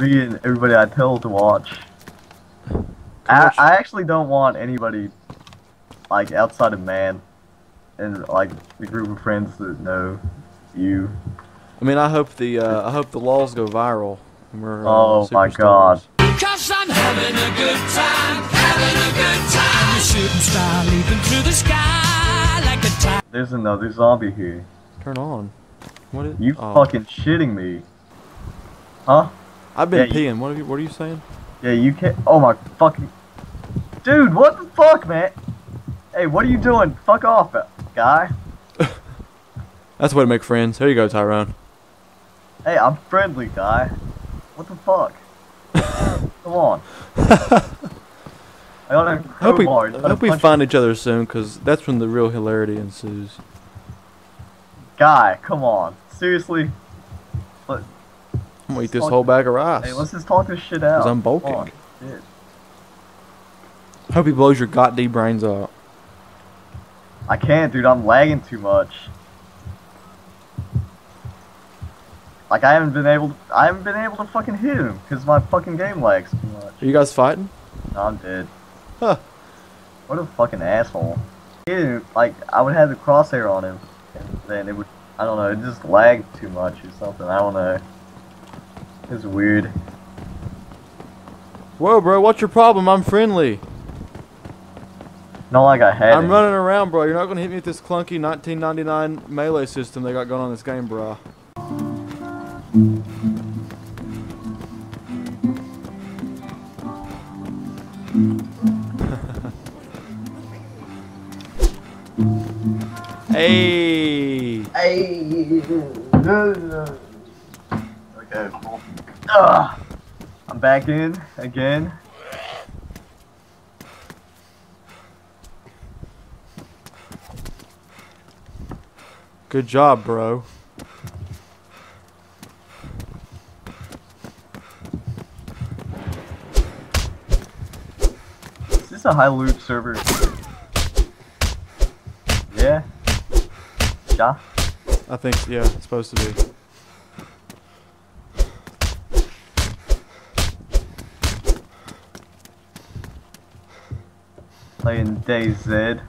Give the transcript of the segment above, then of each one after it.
Me and everybody I tell to watch. I, I actually don't want anybody like outside of man and like the group of friends that know you. I mean, I hope the uh, I hope the laws go viral. we're, uh, Oh my. God. Cause I'm having a good time, having a good time. A shooting star leaping through the sky like a tiger. There's another zombie here. Turn on. What is? You oh. fucking shitting me. Huh? I've been yeah, you- peeing. What are you? What are you saying? Yeah, you can't. Oh my fucking. Dude, what the fuck, man? Hey, what are you doing? Fuck off, uh, guy. That's the way to make friends. Here you go, Tyrone. Hey, I'm friendly, guy. What the fuck? Come on. I got a I hope we, hope we find each other soon, cause that's when the real hilarity ensues. Guy, come on. Seriously? Let, I'm gonna eat this whole bag of rice. hey, let's just talk this shit out. Cause I'm bulking. on. Shit. hope he blows your goddamn brains out. I can't, dude. I'm lagging too much. Like I haven't been able. To, I haven't been able to fucking hit him because my fucking game lags too much. Are you guys fighting? No, I'm dead. Huh. What a fucking asshole. Dude, like I would have the crosshair on him, and then it would. I don't know. It just lagged too much or something. I don't know. It's weird. Whoa, bro, what's your problem? I'm friendly. Not like I had. I'm any. running around, bro. You're not gonna hit me with this clunky 1999 melee system they got going on this game, bro. hey. Hey. Okay. Ugh. I'm back in again. Good job, bro. Is this a high loot server? Yeah. Yeah. I think, yeah, it's supposed to be. Playing DayZ.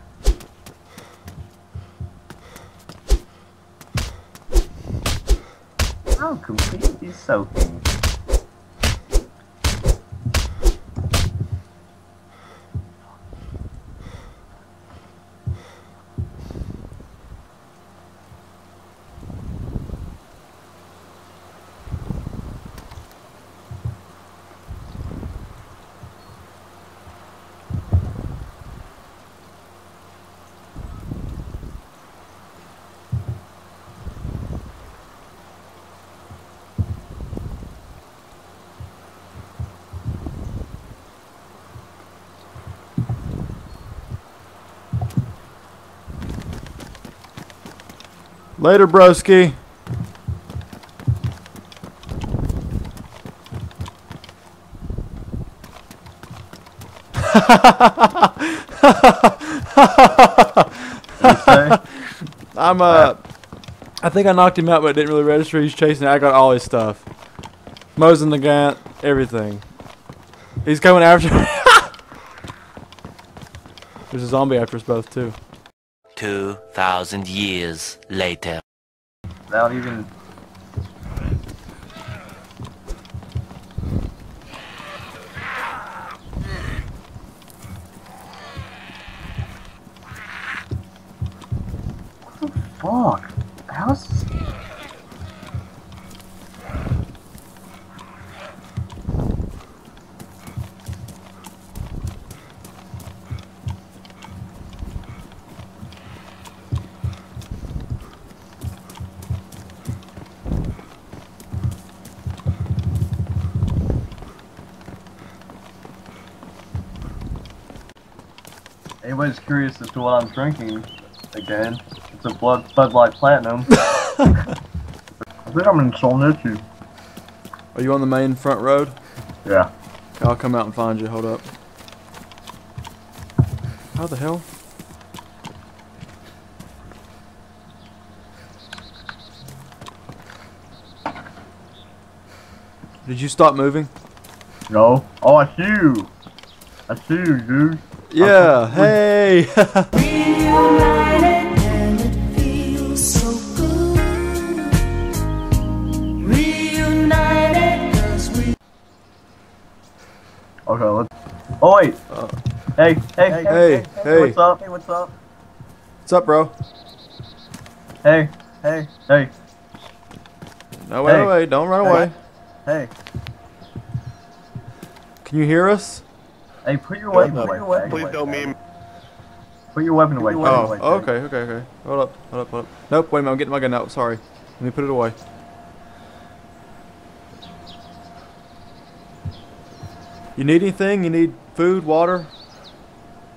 Oh, completely soaking. Later, broski. I'm uh, I think I knocked him out, but it didn't really register. He's chasing. I got all his stuff. Mosin the Gant, everything. He's coming after. There's a zombie after us both too. 2,000 years later. Without even. What the fuck? How's this? Anybody's curious as to what I'm drinking again? It's a Blood Bud Light Platinum. I think I'm in Solnitsu. Are you on the main front road? Yeah. Okay, I'll come out and find you. Hold up. How the hell? Did you stop moving? No. Oh, I see you. I see you, dude. Yeah. Hey. Reunited and it feels so good. Reunited 'cause we Okay, let's. Oh wait. Uh, Hey, hey, hey, hey. What's up? Hey, what's up? What's up, bro? Hey, hey, hey, No, wait, Hey. wait. Don't run Hey. away. hey, Can you hear us? Hey! Put your weapon up. away. Fag. Please don't meme. Put your weapon away. Oh, Fag. okay, okay, okay. Hold up, hold up, hold up. Nope, wait a minute. I'm getting my gun out. Sorry. Let me put it away. You need anything? You need food, water?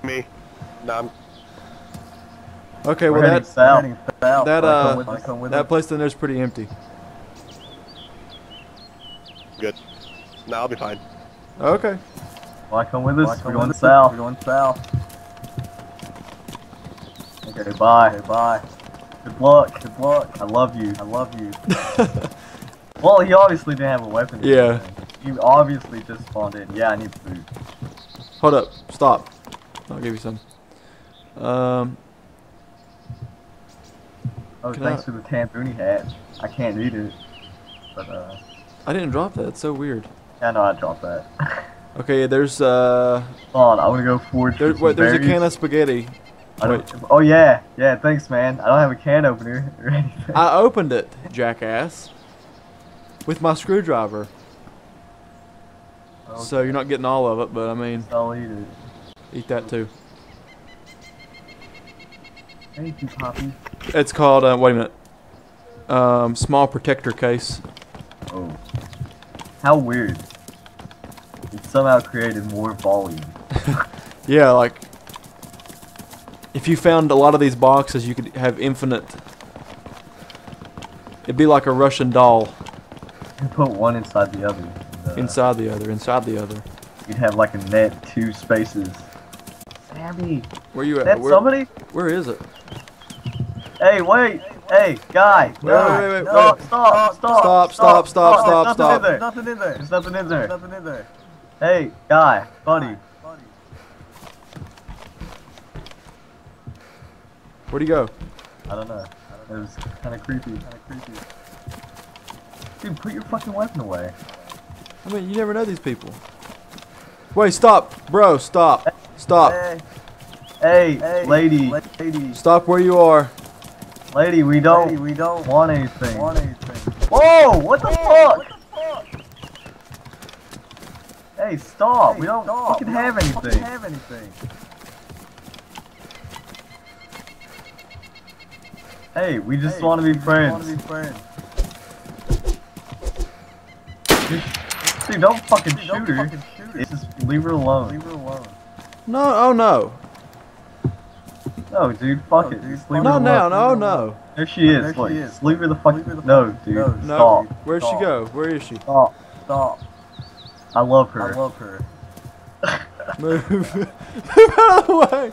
Me. Nah, I'm Okay, We're well heading that south. South. that, uh, with us? Come with that us? place in there's pretty empty. good. Nah, I'll be fine. Okay. Wanna come with us? Wanna come We're going us? south. We're going south. Okay, bye. Okay, bye. Good luck. Good luck. I love you. I love you. Well, he obviously didn't have a weapon. Yeah. anything. He obviously just spawned in. Yeah, I need food. Hold up. Stop. I'll give you some. Um. Oh, Can thanks I- for the Tambooni hat. I can't eat it. But, uh, I didn't drop that. It's so weird. yeah, I know I dropped that. Okay, there's uh, Hold on, I'm gonna go forward. there, wait, there's a can of spaghetti. I don't- Oh yeah, yeah. Thanks, man. I don't have a can opener or anything. I opened it, jackass, with my screwdriver. So you're not getting all of it, but I mean, I'll eat it. eat that too. Thank you, Poppy. It's called. Uh, wait a minute. Um, small protector case. Oh, how weird. It somehow created more volume. Yeah, like if you found a lot of these boxes, you could have infinite. It'd be like a Russian doll You put one inside the other. and, uh, inside the other, inside the other. You'd have like a net, two spaces. Sammy, Where you at? that's Where, somebody. where is it? Hey, wait. Hey, guy. Wait, no, wait, wait, wait, stop, wait. stop, stop, Stop, stop, stop, stop, There's stop. nothing in there. There's nothing in there. There's nothing in there. There's nothing in there. Hey, guy, buddy. Where'd he go? I don't know. It was kind of creepy. Kind of creepy. Dude, put your fucking weapon away. I mean, you never know these people. Wait, stop, bro, stop, stop, Hey, Hey, hey, lady, lady, stop where you are. lady, we don't lady, we don't want anything. want anything. Whoa, what the fuck? Hey, stop. Hey, we don't stop. fucking We have don't fucking anything. have anything. Hey, we just Hey, want to be we just wanna friends. be friends. Dude, don't fucking Dude, shoot don't her. fucking shoot her. Just leave her alone. Leave her alone. No, oh no, No, dude, fuck No, it. dude, Just leave it. her not now, alone. no, no, There she is. There she is. just leave her the fuck. Leave no, dude. no, no. Stop. Where'd she go? Where is she? Stop. Stop. I love her. I love her. Move, move out of the way.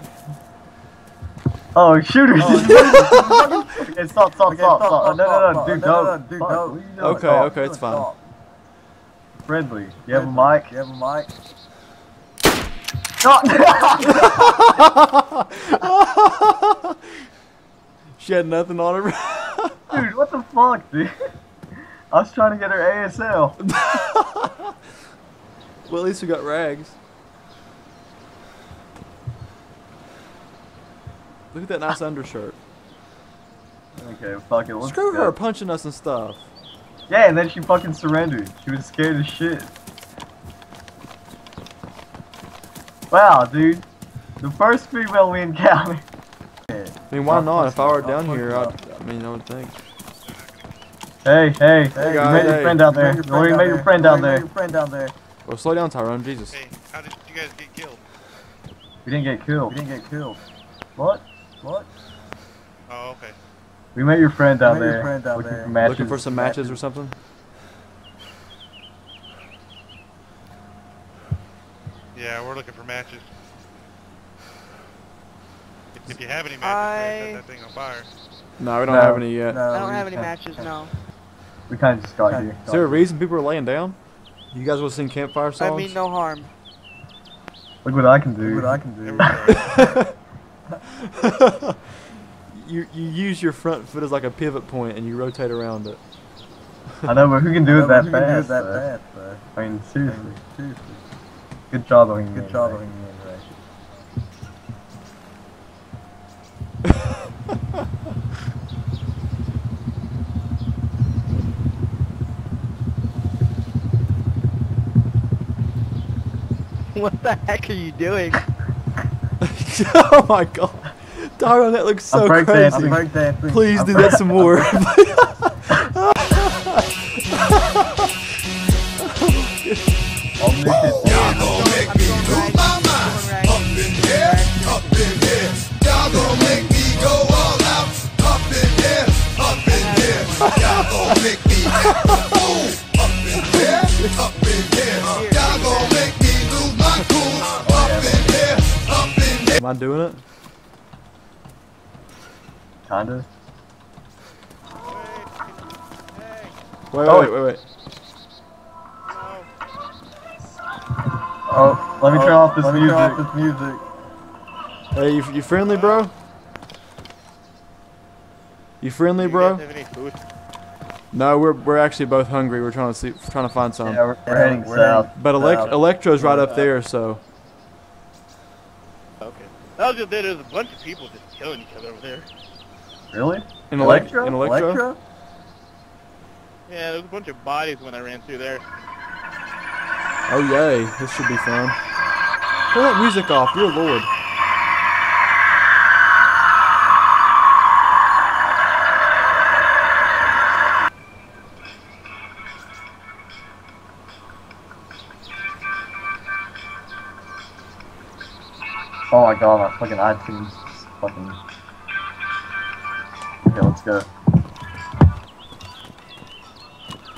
Oh, shoot her. Oh, okay, stop, stop, Okay, stop, stop, stop. stop, No, no, no, stop, dude, no, no, don't. dude, Fuck, don't. what are you? Okay, Stop. okay, it's fine. Stop. Friendly. You have a mic? You have a mic? Stop. She had nothing on her. dude, what the fuck, dude? I was trying to get her ASL. Well, at least we got rags. Look at that nice ah. undershirt. Okay, fuck it. Let's Screw go. her punching us and stuff. Yeah, and then she fucking surrendered. She was scared as shit. Wow, dude. The first female we encountered. I mean, why not? If I were down here, I'd, I mean, I would think. Hey, hey, Hey, you guys, made your friend out there. Make You made your friend down Make there. your friend down there. Well, slow down, Tyrone. Jesus. Hey, how did you guys get killed? We didn't get killed. We didn't get killed. What? What? Oh, okay. We met your friend down met your there. friend down looking there. for matches. Looking for some matches or something? Yeah, we're looking for matches. If, if you have any matches, I- set that thing on fire. No, we don't No. have any yet. No, I don't have any matches, no. We kind of just got Kinda here. just Is there a reason people are laying down? You guys want to sing campfire songs? I mean, no harm. Look what I can do. Look What I can do. you you use your front foot as like a pivot point and you rotate around it. I know, but who can do it that Who do fast? that though? fast. I mean, seriously. Seriously. Good job on you. Good job on you, Ray. What the heck are you doing? oh my god. Tyrone, that looks so I'm crazy. I'm. Please I'm do that some more. in here. Am I doing it? Kinda. Wait, Oh. wait, wait, wait. Oh, let me turn off this Let music. turn off this music. Hey, you, you friendly, bro? You friendly, bro? have any food? No, we're we're actually both hungry. We're trying to see, trying to find some. Yeah, we're, we're heading we're south. But elect- Electro's right up there, so Okay. I was just. There's a bunch of people just killing each other over there. Really? in elec- Electro? in Electro. Electro? Yeah, there's a bunch of bodies when I ran through there. Oh yay, this should be fun. Turn that music off, dear lord. Oh my god, my fucking iTunes is fucking. Okay, let's go.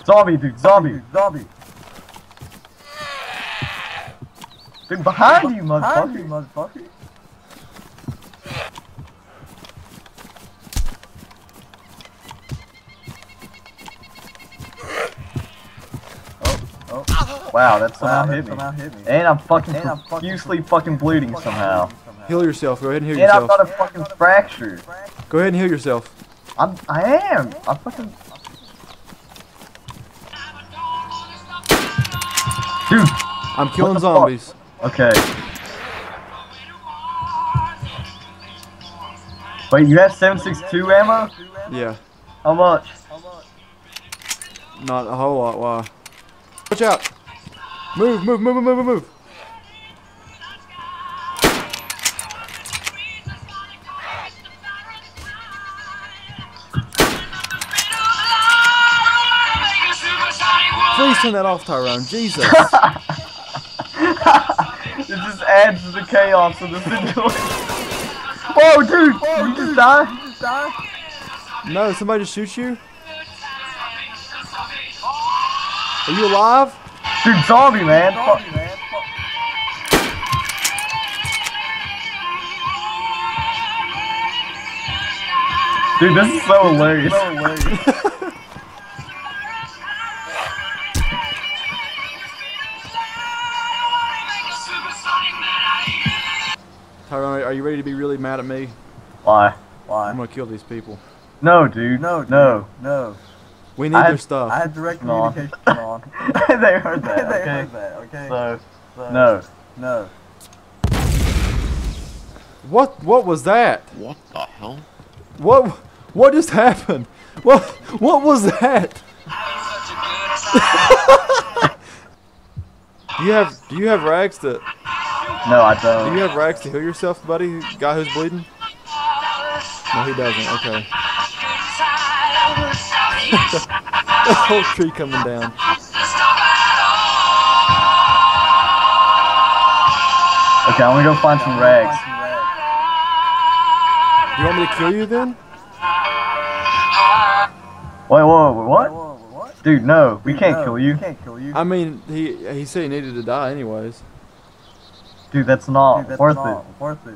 Zombie, dude, zombie, Zombie. dude, behind you, Behind you, motherfucker. motherfucker. Wow, that somehow Wow, that hit me. somehow hit me. And I'm fucking And I'm fucking profusely fucking bleeding somehow. Heal yourself. Go ahead and heal And I've yourself. got a fucking fracture. Go ahead and heal yourself. I'm, I am. I fucking. Dude, I'm killing the fuck? zombies. okay. Wait, you have 762 ammo? Yeah, How much? not a whole lot. Why? Watch out! Move, move, move, move, move, move. Please turn that off, Tyrone. Jesus. it just adds to the chaos of the situation. Whoa, dude! Did you just die? no, somebody just shoot you? Are you alive? Dude, zombie, man. Fuck. Dude, this is so hilarious. Tyrone, are you ready to be really mad at me? Why? Why? I'm gonna kill these people. No, dude. No, dude. No. No. We need I- their stuff. I had direct Come on. communication on. they heard that, they okay? heard that, okay? So, So, no. No. What? What was that? What the hell? What? What just happened? What? What was that? do you have? Do you have rags to? No, I don't. don't. you have rags to heal yourself, buddy? Guy who's bleeding? No, he doesn't. Okay. The whole tree coming down. Okay, I'm gonna go find some rags. Do you want me to kill you then? Wait, whoa, whoa, what? What? Dude, no, we can't No, kill you. We can't kill you. I mean, he he said he needed to die anyways. Dude, that's not Dude, that's worth not it. Worth it.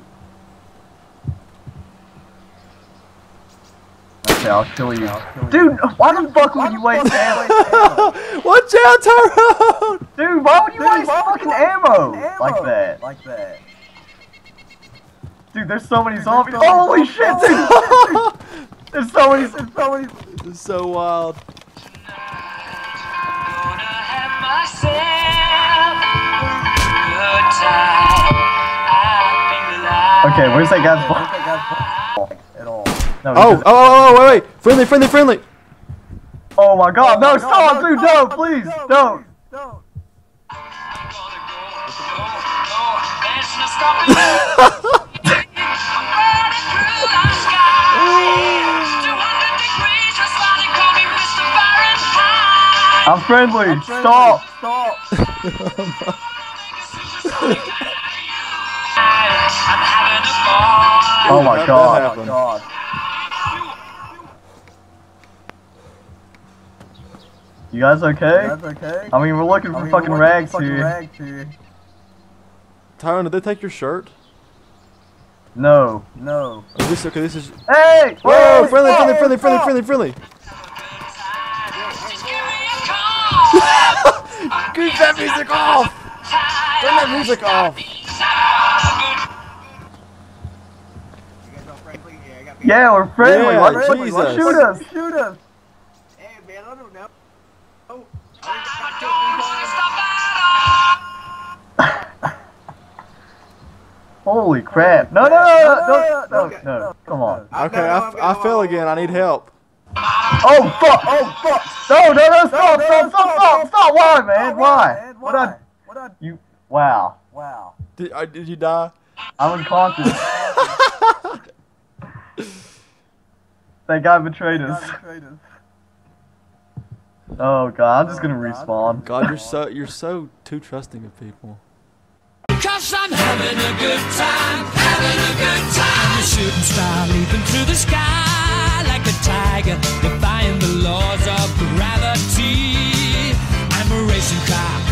Okay, I'll kill you. Dude, why the fuck would you waste ammo? Watch out, Tyrone! Dude, why would you waste fucking ammo like that? Like that. Dude, there's so many zombies. Holy shit, dude! There's so many, there's so many. It's so wild. Okay, where's that guy's ball? At all. No, Oh, oh, oh, oh, wait, wait. Friendly, friendly, friendly. oh my god, no, oh stop, dude, no, please, don't. Don't. I'm friendly, stop. Stop. Oh my How'd that god. happen? God. You guys okay? That's okay? I mean, we're looking I for mean, fucking we're looking rags fucking here. rags here. Tyrone, did they take your shirt? No. No. Oh, this, okay, this is. Hey! Whoa, wait, friendly, stop, friendly, friendly, friendly, friendly, friendly. Keep that music off! Turn that music off! Yeah, we're friendly. Yeah, What the fuck? Jesus. Shoot us. Shoot us. Holy crap. No, no, no, no, no, no, no. Come on. Okay, I, I fell again. I need help. Oh, fuck. Oh, fuck. No, no, no, stop, stop, stop, stop, stop. Why, man? Why? What I, What I... you, wow. Wow. Did, uh, did you die? I'm unconscious. that guy. God betrayed us. Oh, God. I'm just gonna respawn. God, you're so you're so too trusting of people. Yes, I'm having a good time, having a good time. I'm a shooting star leaping through the sky like a tiger, defying the laws of gravity. I'm a racing car.